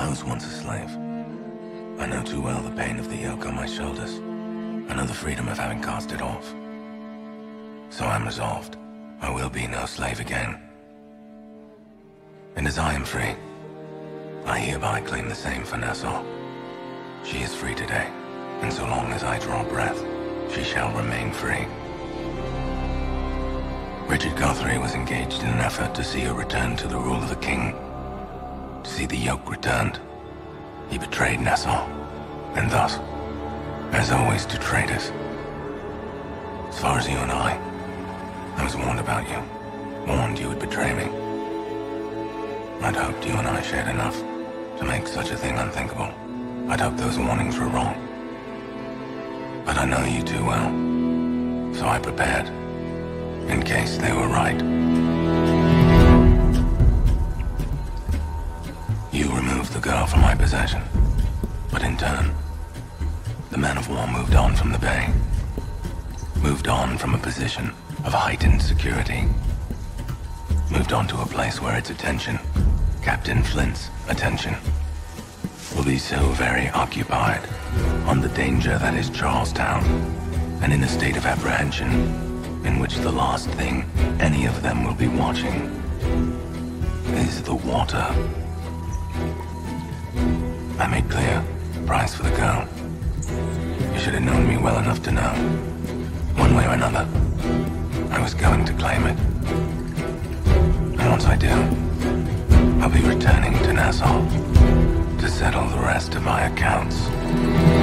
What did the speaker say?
I was once a slave. I know too well the pain of the yoke on my shoulders. I know the freedom of having cast it off. So I'm resolved. I will be no slave again. And as I am free, I hereby claim the same for Nassau. She is free today, and so long as I draw breath, she shall remain free. Richard Guthrie was engaged in an effort to see her return to the rule of the king. See the yoke returned. He betrayed Nassau, and thus, as always to traitors. As far as you and I, I was warned about you. Warned you would betray me. I'd hoped you and I shared enough to make such a thing unthinkable. I'd hoped those warnings were wrong. But I know you too well, so I prepared, in case they were right. You removed the girl from my possession, but in turn, the man of war moved on from the bay. Moved on from a position of heightened security. Moved on to a place where its attention, Captain Flint's attention, will be so very occupied on the danger that is Charlestown, and in a state of apprehension in which the last thing any of them will be watching is the water. Should have known me well enough to know. One way or another, I was going to claim it. And once I do, I'll be returning to Nassau to settle the rest of my accounts.